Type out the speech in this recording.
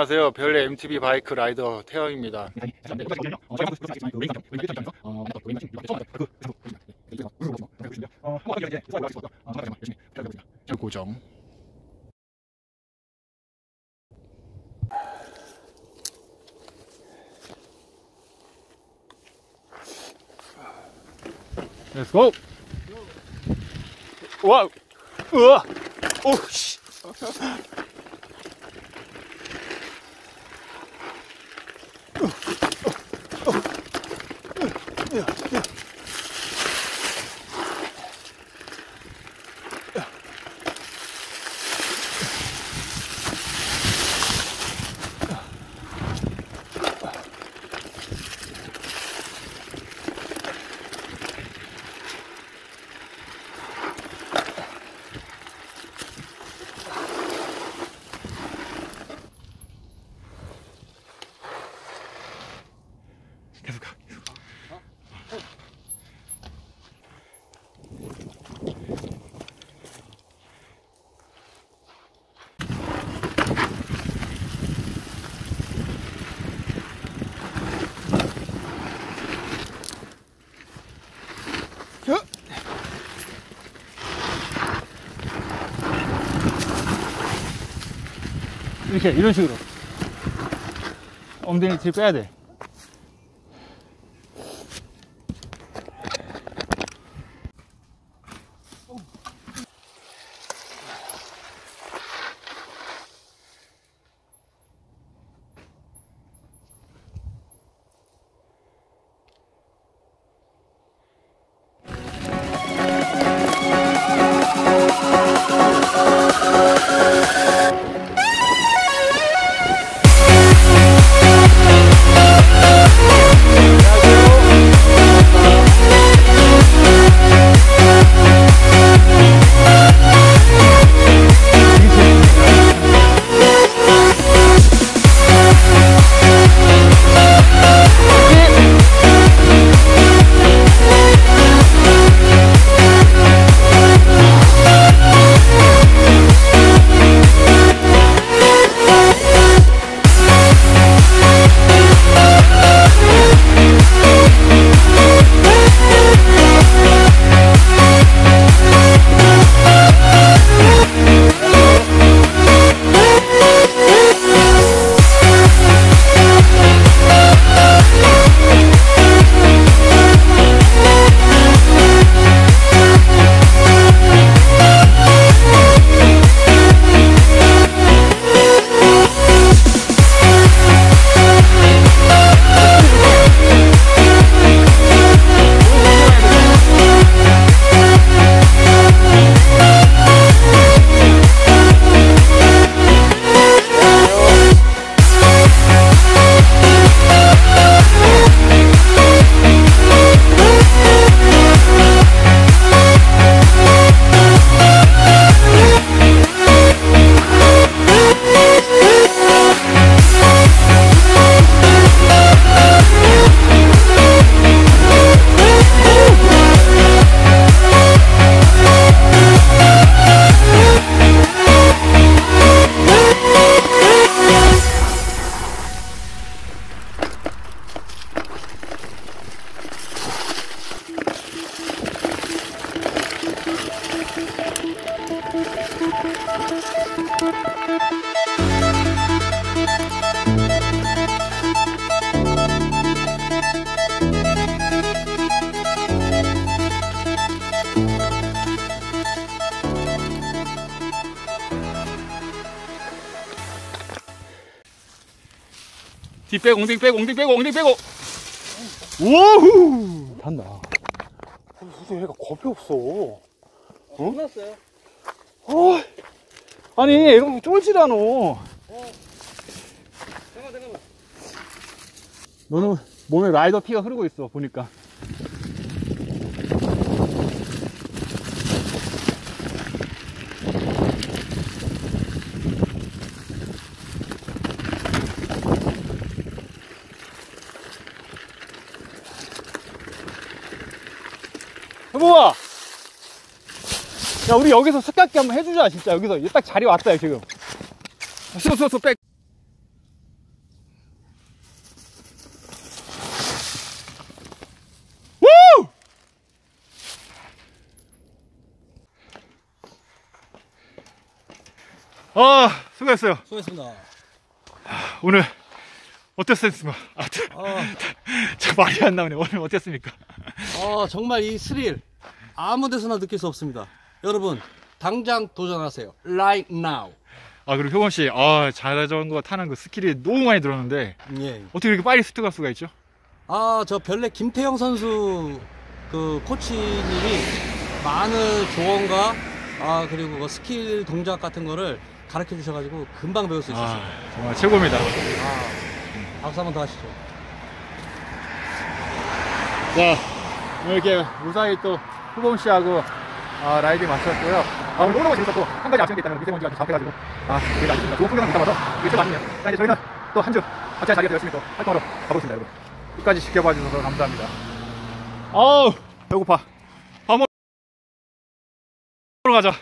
안녕하세요. 별내 MTB 바이크 라이더 태영입니다. 고정. Let's go. 와, 우와, 오, 씨. yeah, yeah. 이렇게 이런 식으로 엉덩이 뒤 빼야 돼. 뒤 빼고 엉덩이 빼고 엉덩이 빼고 엉덩이 빼고. 오우 단다. 무슨 얘가 겁이 없어. 끝났어요. 어? 아니 이거 쫄질 않아. 잠깐 잠깐만. 너는 몸에 라이더 피가 흐르고 있어 보니까 효보아 야 우리 여기서 습각기 한번 해주자 진짜 여기서 딱 자리 왔다 지금 아, 쏘쏘쏘 백 아, 수고했어요. 수고했습니다. 아, 오늘 어땠습니까? 아, 아. 말이 안 나오네. 오늘 어땠습니까? 어, 정말 이 스릴, 아무 데서나 느낄 수 없습니다. 여러분 당장 도전하세요. Right now. 아, 그리고 효건 씨, 아, 자전거 타는 그 스킬이 너무 많이 늘었는데 예. 어떻게 이렇게 빨리 습득할 수가 있죠? 아, 저 별내 김태형 선수 그 코치님이 많은 조언과 아 그리고 그 스킬 동작 같은 거를 가르쳐 주셔가지고 금방 배울 수 있었어요. 아, 정말 최고입니다. 아, 박수 한번 더 하시죠. 자, 이렇게 무사히 또 후범 씨하고 아, 라이딩 마쳤고요. 아, 오늘 너무너무 재밌었고, 한 가지 아쉬운 게 있다면 미세먼지가 좀 잡혀가지고, 아, 되게 아쉽습니다. 좋은 풍경을 못 담아서 이게 좀 아쉽네요. 자, 이제 저희는 또 한 주 각자의 자리에서 열심히 또 활동하러 가보겠습니다, 여러분. 끝까지 지켜봐 주셔서 감사합니다. 아우, 배고파. 밥 먹으러 가자.